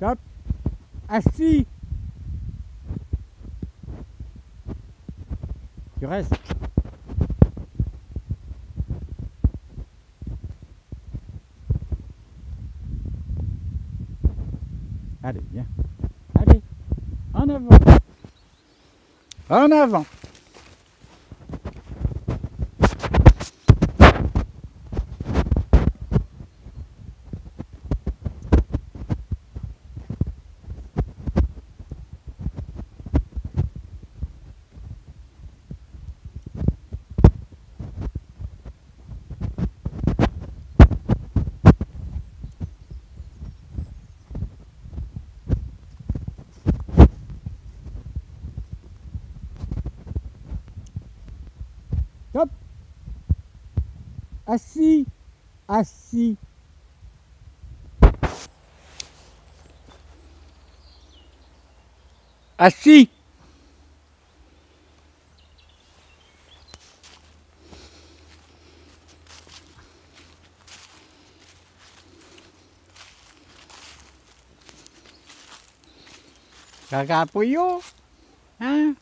Top. Assis. Tu restes. Allez, viens. Allez, en avant. En avant. Top. Assis. Assis. Assis. Kakapoy yo. Hein